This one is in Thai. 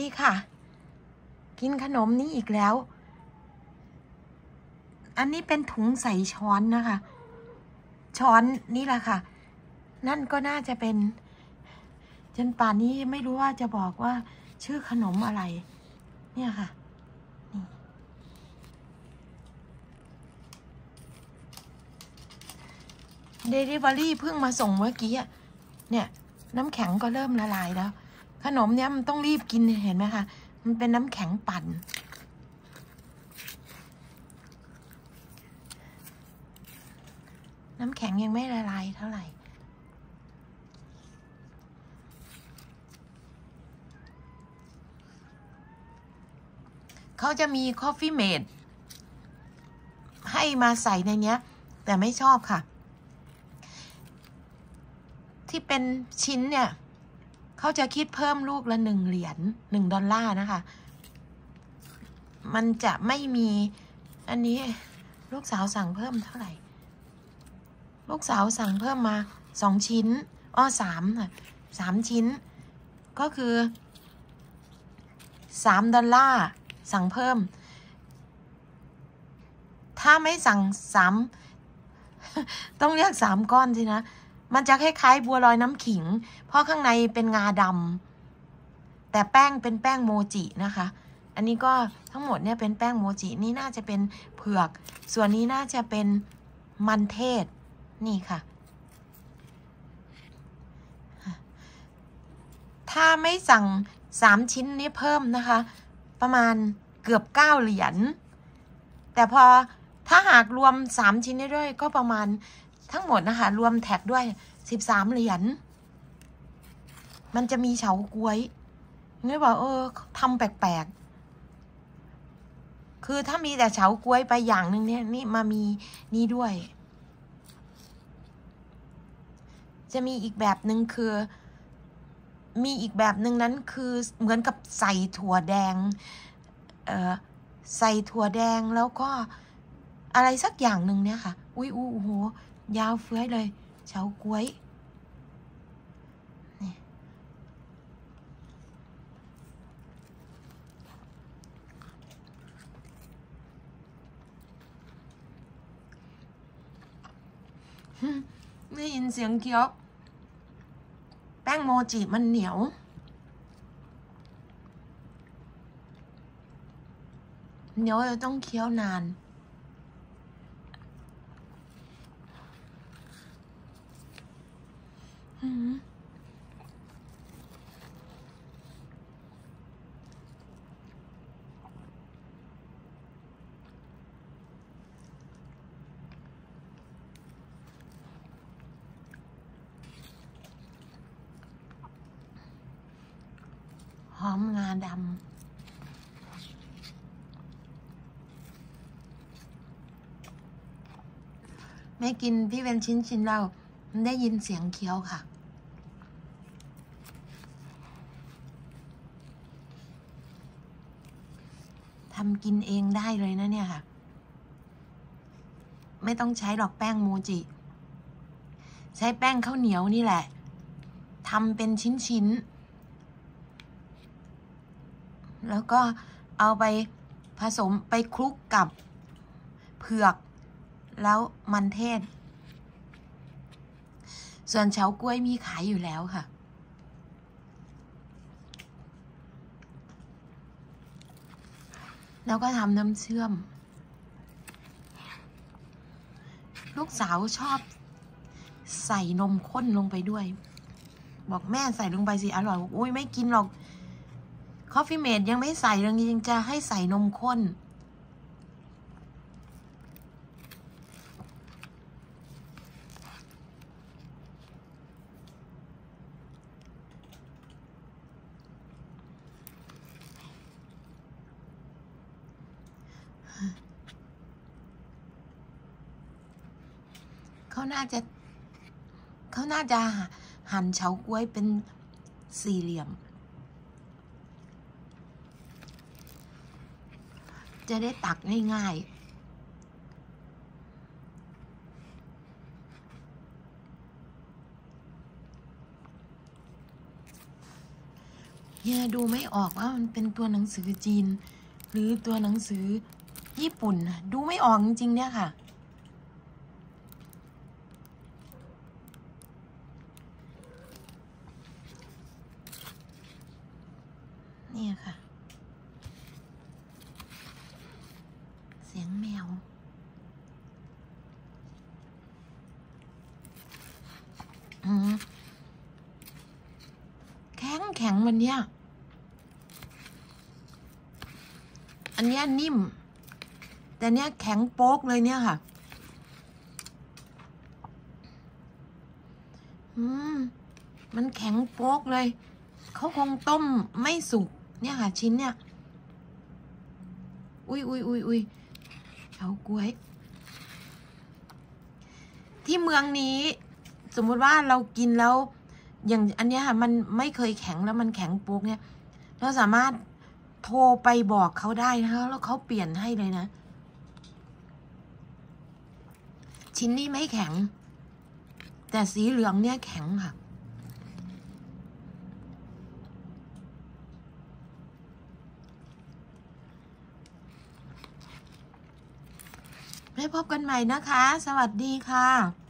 นี่ค่ะ กินขนมนี้อีกแล้ว อันนี้เป็นถุงใส่ช้อนนะคะ ช้อนนี่แหละค่ะ นั่นก็น่าจะเป็น จนป่านนี้ไม่รู้ว่าจะบอกว่า ชื่อขนมอะไร เนี่ยค่ะเดลิเวอรี่เพิ่งมาส่งเมื่อกี้เนี่ย น้ำแข็งก็เริ่มละลายแล้ว ขนมเนี้ยมันต้องรีบกินเห็นไหมคะ มันเป็นน้ำแข็งปั่น น้ำแข็งยังไม่ละลายเท่าไหร่เขาจะมี Coffee Mate ให้มาใส่ในเนี้ย แต่ไม่ชอบค่ะ ที่เป็นชิ้นเนี่ย เขาจะคิดเพิ่มลูกละหนึ่งเหรียญหนึ่งดอลลาร์นะคะ มันจะไม่มีอันนี้ลูกสาวสั่งเพิ่มเท่าไหร่ ลูกสาวสั่งเพิ่มมาสองชิ้นอ้อสามค่ะสามชิ้น ก็คือสามดอลลาร์สั่งเพิ่ม ถ้าไม่สั่งสามต้องเรียกสามก้อนสินะ มันจะคล้ายๆบัวลอยน้ำขิง เพราะข้างในเป็นงาดำแต่แป้งเป็นแป้งโมจินะคะ อันนี้ก็ทั้งหมดเนี่ยเป็นแป้งโมจินี่น่าจะเป็นเผือก ส่วนนี้น่าจะเป็นมันเทศนี่ค่ะ ถ้าไม่สั่งสามชิ้นนี้เพิ่มนะคะ ประมาณเกือบเก้าเหรียญแต่พอถ้าหากรวมสามชิ้นนี้ด้วยก็ประมาณ ทั้งหมดนะคะ รวมแท็กด้วยสิบสามเหรียญมันจะมีเฉาก้วยนี่บอกเออทำแปลกๆ คือถ้ามีแต่เฉาก้วยไปอย่างหนึ่งเนี่ยนี่มามีนี่ด้วย จะมีอีกแบบหนึ่งคือ มีอีกแบบหนึ่งนั้นคือเหมือนกับใส่ถั่วแดง เอ่อใส่ถั่วแดงแล้วก็อะไรสักอย่างหนึ่งเนี่ยค่ะ อุ้ยอู้โห ยาวเฟื้อยเลยเฉาก้วยนี่ฮึได้ยินเสียงเคี้ยวแป้งโมจิมันเหนียวเหนียวจะต้องเคี้ยวนาน อืม หอมงาดำไม่กินที่เป็นชิ้นๆเราได้ยินเสียงเคี้ยวค่ะ ทำกินเองได้เลยนะเนี่ยค่ะ ไม่ต้องใช้ดอกแป้งโมจิ ใช้แป้งข้าวเหนียวนี่แหละทำเป็นชิ้นๆ แล้วก็เอาไปผสมไปคลุกกับเผือก แล้วมันเทศ ส่วนเฉาก้วยมีขายอยู่แล้วค่ะ แล้วก็ทำน้ำเชื่อม ลูกสาวชอบใส่นมข้นลงไปด้วย บอกแม่ใส่ลงไปสิ อร่อยออกอุ้ยไม่กินหรอก Coffee-mate ยังไม่ใส่เลยยังจะให้ใส่นมข้น เขาน่าจะเขาน่าจะหั่นเฉาก๊วยเป็นสี่เหลี่ยม จะได้ตักง่ายเฮียดูไม่ออกว่ามันเป็นตัวหนังสือจีน หรือตัวหนังสือญี่ปุ่น ดูไม่ออกจริงๆเนี่ยค่ะ เนี่ยค่ะ เสียงแมว อืม แข็งวันเนี้ยอันเนี้ยนิ่ม แต่เนี้ยแข็งโป๊กเลยเนี่ยค่ะ อืม มันแข็งโป๊กเลย เขาคงต้มไม่สุก เนี่ยค่ะ ชิ้นเนี่ย อุ้ยอุ้ยอุ้ยอุ้ยเอากล้วย ที่เมืองนี้ สมมุติว่าเรากินแล้ว อย่างอันเนี้ยค่ะมันไม่เคยแข็งแล้วมันแข็งโป๊กเนี่ย เราสามารถโทรไปบอกเขาได้นะคะแล้วเขาเปลี่ยนให้เลยนะ ชิ้นนี้ไม่แข็ง แต่สีเหลืองเนี่ยแข็งค่ะไว้พบกันใหม่นะคะ สวัสดีค่ะ